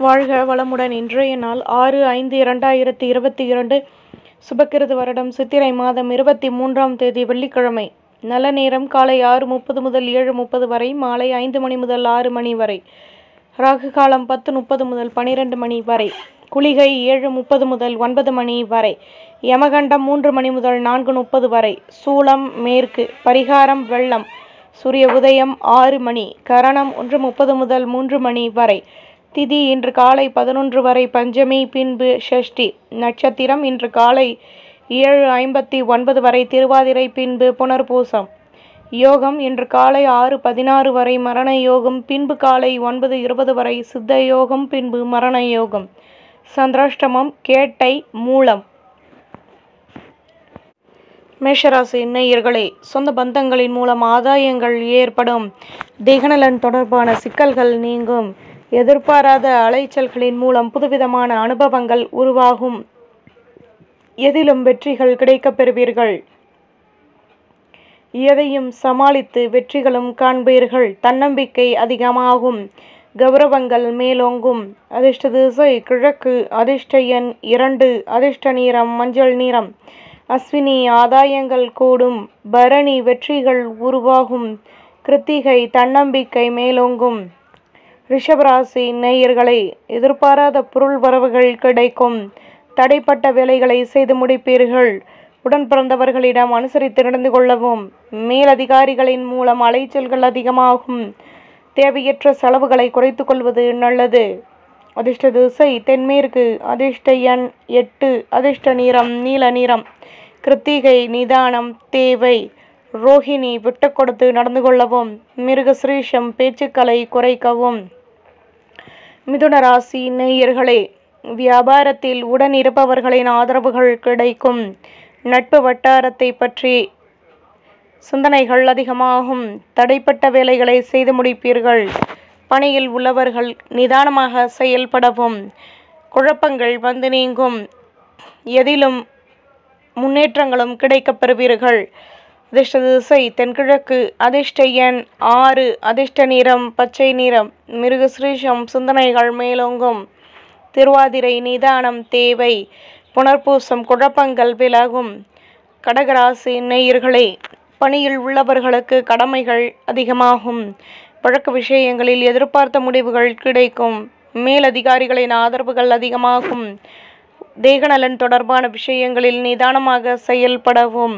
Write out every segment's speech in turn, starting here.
வாழ்க வளமுடன். இன்றைய நாள் ஆறு ஐந்து இரண்டாயிரத்தி இருபத்தி இரண்டு சுபக்கிருது வருடம். சித்திரை மாதம் இருபத்தி மூன்றாம் தேதி வெள்ளிக்கிழமை. நல்ல நேரம் காலை ஆறு முப்பது முதல் ஏழு முப்பது வரை மாலை ஐந்து மணி முதல் ஆறு மணி வரை ராகு காலம் பத்து முப்பது முதல் பனிரெண்டு மணி வரை குளிகை ஏழு முப்பது முதல் ஒன்பது மணி வரை யமகண்டம் மூன்று மணி முதல் நான்கு முப்பது வரை சூளம் மேற்கு பரிகாரம் வெள்ளம் சூரிய உதயம் ஆறு மணி கரணம் ஒன்று முப்பது முதல் மூன்று மணி வரை திதி இன்று காலை பதினொன்று வரை பஞ்சமி பின்பு ஷஷ்டி. நட்சத்திரம் இன்று காலை ஏழு ஐம்பத்தி ஒன்பது வரை திருவாதிரை பின்பு புனர்பூசம். யோகம் இன்று காலை ஆறு பதினாறு வரை மரண யோகம் பின்பு காலை ஒன்பது இருபது வரை சித்த யோகம் பின்பு மரண யோகம். சந்திராஷ்டமம் கேட்டை மூலம். மேஷராசி நேயர்களே சொந்த பந்தங்களின் மூலம் ஆதாயங்கள் ஏற்படும். திகநலன் தொடர்பான சிக்கல்கள் நீங்கும். எதிர்பாராத அலைச்சல்களின் மூலம் புதுவிதமான அனுபவங்கள் உருவாகும். எதிலும் வெற்றிகள் கிடைக்கப் பெறுவீர்கள். எதையும் சமாளித்து வெற்றிகளும் காண்பீர்கள். தன்னம்பிக்கை அதிகமாகும். கௌரவங்கள் மேலோங்கும். அதிர்ஷ்ட திசை கிழக்கு அதிர்ஷ்ட எண் இரண்டு அதிர்ஷ்ட நிறம் மஞ்சள் நிறம். அஸ்வினி ஆதாயங்கள் கூடும். பரணி வெற்றிகள் உருவாகும். கிருத்திகை தன்னம்பிக்கை மேலோங்கும். ரிஷபராசி நேயர்களை எதிர்பாராத பொருள் வரவுகள் கிடைக்கும். தடைப்பட்ட வேலைகளை செய்து முடிப்பீர்கள். உடன் பிறந்தவர்களிடம் அனுசரித்து நடந்து கொள்ளவும். மேலதிகாரிகளின் மூலம் அலைச்சல்கள் அதிகமாகும். தேவையற்ற செலவுகளை குறைத்து கொள்வது நல்லது. அதிர்ஷ்ட திசை தென்மேற்கு அதிர்ஷ்ட எண் எட்டு அதிர்ஷ்ட நிறம் நீல நிறம். கிருத்திகை நிதானம் தேவை. ரோஹிணி விட்டு கொடுத்து நடந்து கொள்ளவும். மிருகசிரீஷம் பேச்சுக்களை குறைக்கவும். மிதுன ராசி நேயர்களே வியாபாரத்தில் உடன் இருப்பவர்களின் ஆதரவுகள் கிடைக்கும். நட்பு வட்டாரத்தை பற்றி சிந்தனைகள் அதிகமாகும். தடைப்பட்ட வேலைகளை செய்து முடிப்பீர்கள். பணியில் உள்ளவர்கள் நிதானமாக செயல்படவும். குழப்பங்கள் வந்து நீங்கும். எதிலும் முன்னேற்றங்களும் கிடைக்கப் பெறுவீர்கள் அதிர்ஷ்ட திசை தென்கிழக்கு அதிர்ஷ்ட எண் ஆறு அதிர்ஷ்ட நிறம் பச்சை நிறம் மிருகஸ்ரீஷம் சிந்தனைகள் மேலோங்கும். திருவாதிரை நிதானம் தேவை புனர்பூசம் குழப்பங்கள் விலகும். கடகராசி நேயர்களே பணியில் உள்ளவர்களுக்கு கடமைகள் அதிகமாகும். வழக்கு விஷயங்களில் எதிர்பார்த்த முடிவுகள் கிடைக்கும். மேலதிகாரிகளின் ஆதரவுகள் அதிகமாகும். தேகநலன் தொடர்பான விஷயங்களில் நிதானமாக செயல்படவும்.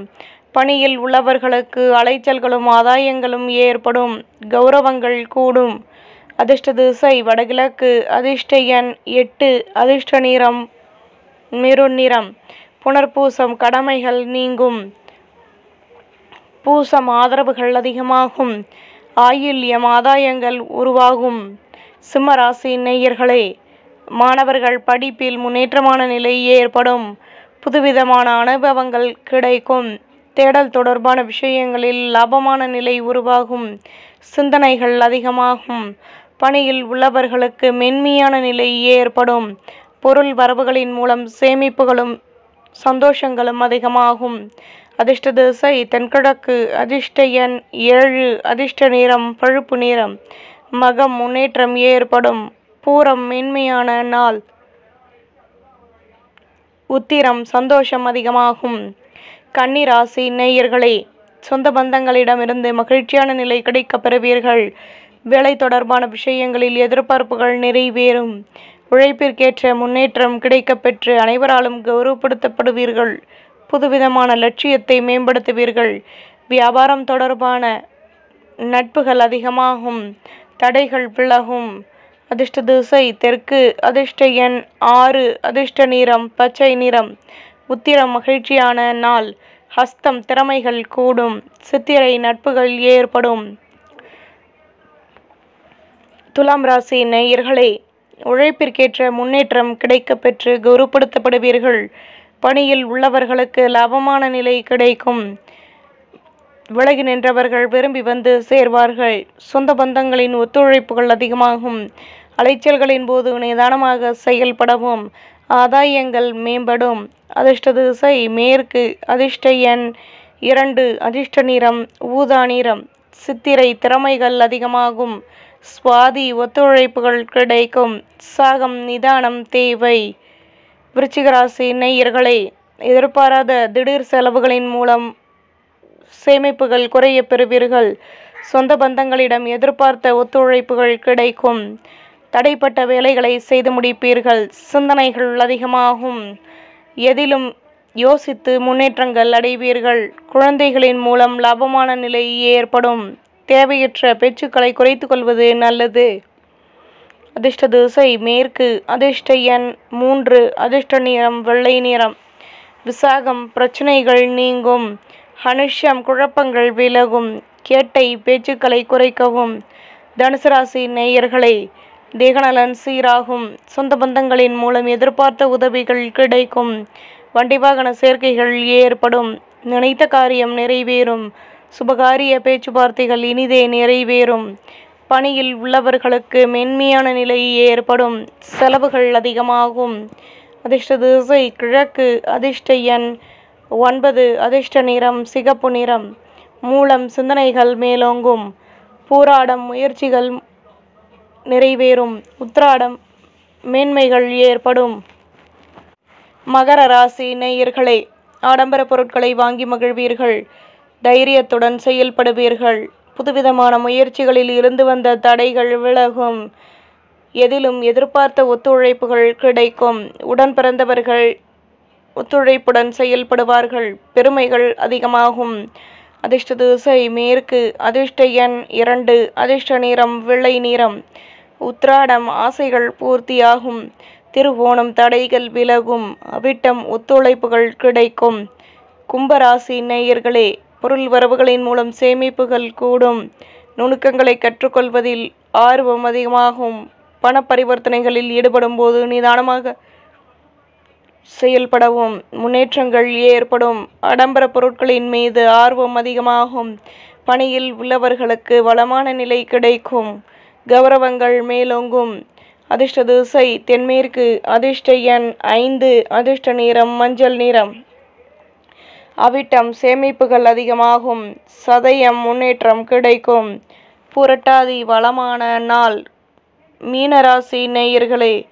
பணியில் உள்ளவர்களுக்கு அலைச்சல்களும் ஆதாயங்களும் ஏற்படும். கௌரவங்கள் கூடும். அதிர்ஷ்ட திசை வடகிழக்கு. அதிர்ஷ்ட எண் எட்டு. அதிர்ஷ்ட நிறம் மெருண் நிறம் புனர்பூசம் கடமைகள் நீங்கும். பூசம் ஆதரவுகள் அதிகமாகும். ஆயில்யம் ஆதாயங்கள் உருவாகும். சிம்மராசி நேயர்களே மாணவர்கள் படிப்பில் முன்னேற்றமான நிலை ஏற்படும். புதுவிதமான அனுபவங்கள் கிடைக்கும். தேடல் தொடர்பான விஷயங்களில் லாபமான நிலை உருவாகும். சிந்தனைகள் அதிகமாகும். பணியில் உள்ளவர்களுக்கு மென்மையான நிலை ஏற்படும். பொருள் வரவுகளின் மூலம் சேமிப்புகளும் சந்தோஷங்களும் அதிகமாகும். அதிர்ஷ்ட திசை தென்கிழக்கு அதிர்ஷ்ட எண் ஏழு அதிர்ஷ்ட நிறம் பழுப்பு நிறம். மகம் முன்னேற்றம் ஏற்படும். பூரம் மென்மையான நாள். உத்திரம் சந்தோஷம் அதிகமாகும். கன்னிராசி நேயர்களே சொந்த பந்தங்களிடமிருந்து மகிழ்ச்சியான நிலை கிடைக்கப் பெறுவீர்கள். வேலை தொடர்பான விஷயங்களில் எதிர்பார்ப்புகள் நிறைவேறும். உழைப்பிற்கேற்ற முன்னேற்றம் கிடைக்கப்பெற்று அனைவராலும் கௌரவப்படுத்தப்படுவீர்கள். புதுவிதமான லட்சியத்தை மேம்படுத்துவீர்கள். வியாபாரம் தொடர்பான நட்புகள் அதிகமாகும். தடைகள் விலகும். அதிர்ஷ்ட திசை தெற்கு அதிர்ஷ்ட எண் ஆறு அதிர்ஷ்ட நிறம் பச்சை நிறம். உத்திரம் மகிழ்ச்சியான நாள். ஹஸ்தம் திறமைகள் கூடும். சித்திரை நட்புகள் ஏற்படும். துலாம் ராசி நேயர்களே உழைப்பிற்கேற்ற முன்னேற்றம் கிடைக்கப் பெற்று கௌரவப்படுத்தப்படுவீர்கள். பணியில் உள்ளவர்களுக்கு லாபமான நிலை கிடைக்கும். விலகி நின்றவர்கள் விரும்பி வந்து சேர்வார்கள். சொந்த பந்தங்களின் ஒத்துழைப்புகள் அதிகமாகும். அலைச்சல்களின் போது நிதானமாக செயல்படவும். ஆதாயங்கள் மேம்படும். அதிர்ஷ்ட திசை மேற்கு. அதிர்ஷ்ட எண் இரண்டு. அதிர்ஷ்ட நிறம் ஊதா நிறம். சித்திரை திறமைகள் அதிகமாகும். சுவாதி ஒத்துழைப்புகள் கிடைக்கும். சாகம் நிதானம் தேவை. விருச்சிகராசி நேயர்களே எதிர்பாராத திடீர் செலவுகளின் மூலம் சேமிப்புகள் குறைய பெறுவீர்கள். சொந்த பந்தங்களிடம் எதிர்பார்த்த ஒத்துழைப்புகள் கிடைக்கும். தடைப்பட்ட வேலைகளை செய்து முடிப்பீர்கள். சிந்தனைகள் அதிகமாகும். எதிலும் யோசித்து முன்னேற்றங்கள் அடைவீர்கள். குழந்தைகளின் மூலம் லாபமான நிலை ஏற்படும். தேவையற்ற பேச்சுக்களை குறைத்து கொள்வது நல்லது. அதிர்ஷ்ட திசை மேற்கு. அதிர்ஷ்ட எண் மூன்று. அதிர்ஷ்ட நிறம் வெள்ளை நிறம். விசாகம் பிரச்சனைகள் நீங்கும். ஹனுஷம் குழப்பங்கள் விலகும். கேட்டை பேச்சுக்களை குறைக்கவும். தனுசு ராசி நேயர்களை தேகநலன் சீராகும். சொந்த பந்தங்களின் மூலம் எதிர்பார்த்த உதவிகள் கிடைக்கும். வண்டி வாகன சேர்க்கைகள் ஏற்படும். நினைத்த காரியம் நிறைவேறும். சுபகாரிய பேச்சுவார்த்தைகள் இனிதே நிறைவேறும். பணியில் உள்ளவர்களுக்கு மென்மையான நிலை ஏற்படும். செலவுகள் அதிகமாகும். அதிர்ஷ்ட திசை கிழக்கு அதிர்ஷ்ட எண் ஒன்பது அதிர்ஷ்ட நிறம் சிகப்பு நிறம். மூலம் சிந்தனைகள் மேலோங்கும். போராடம் முயற்சிகள் நிறைவேறும். உத்ராடம் மேன்மைகள் ஏற்படும். மகர ராசி நேயர்களே ஆடம்பர பொருட்களை வாங்கி மகிழ்வீர்கள். தைரியத்துடன் செயல்படுவீர்கள். புதுவிதமான முயற்சிகளில் இருந்து வந்த தடைகள் விலகும். எதிலும் எதிர்பார்த்த ஒத்துழைப்புகள் கிடைக்கும். உடன் பிறந்தவர்கள் ஒத்துழைப்புடன் செயல்படுவார்கள். பெருமைகள் அதிகமாகும். அதிர்ஷ்ட திசை மேற்கு அதிர்ஷ்ட எண் இரண்டு அதிர்ஷ்ட நிறம் வெள்ளை நிறம். உத்ராடம் ஆசைகள் பூர்த்தியாகும். திருவோணம் தடைகள் விலகும். அவிட்டம் ஒத்துழைப்புகள் கிடைக்கும். கும்பராசி நேயர்களே பொருள் வரவுகளின் மூலம் சேமிப்புகள் கூடும். நுணுக்கங்களை கற்றுக்கொள்வதில் ஆர்வம் அதிகமாகும். பண பரிவர்த்தனைகளில் ஈடுபடும் போது நிதானமாக செயல்படவும் முன்னேற்றங்கள் ஏற்படும். ஆடம்பர பொருட்களின் மீது ஆர்வம் அதிகமாகும். பணியில் உள்ளவர்களுக்கு வளமான நிலை கிடைக்கும். கௌரவங்கள் மேலோங்கும். அதிர்ஷ்ட திசை தென்மேற்கு அதிர்ஷ்ட எண் ஐந்து அதிர்ஷ்ட நிறம் மஞ்சள் நிறம். அவிட்டம் சேமிப்புகள் அதிகமாகும். சதயம் முன்னேற்றம் கிடைக்கும். புரட்டாதி வளமான நாள். மீனராசி நேயர்களே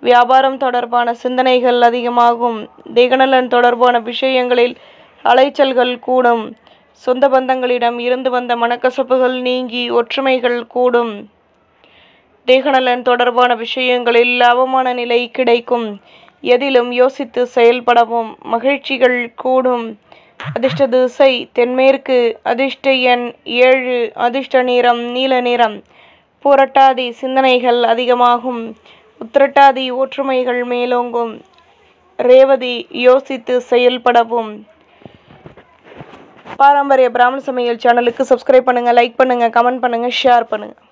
வியாபாரம் தொடர்பான சிந்தனைகள் அதிகமாகும். திகநலன் தொடர்பான விஷயங்களில் அலைச்சல்கள் கூடும். சொந்த பந்தங்களிடம் இருந்து வந்த மனக்கசப்புகள் நீங்கி ஒற்றுமைகள் கூடும். தேகநலன் தொடர்பான விஷயங்களில் லாபமான நிலை கிடைக்கும். எதிலும் யோசித்து செயல்படவும் மகிழ்ச்சிகள் கூடும். அதிர்ஷ்ட திசை தென்மேற்கு அதிர்ஷ்ட எண் ஏழு அதிர்ஷ்ட நிறம் நீல நிறம். புரட்டாதி சிந்தனைகள் அதிகமாகும். உத்திரட்டாதி ஒற்றுமைகள் மேலோங்கும். ரேவதி யோசித்து செயல்படவும். பாரம்பரிய பிராமண சமையல் சேனலுக்கு சப்ஸ்கிரைப் பண்ணுங்கள் லைக் பண்ணுங்கள் கமெண்ட் பண்ணுங்கள் ஷேர் பண்ணுங்கள்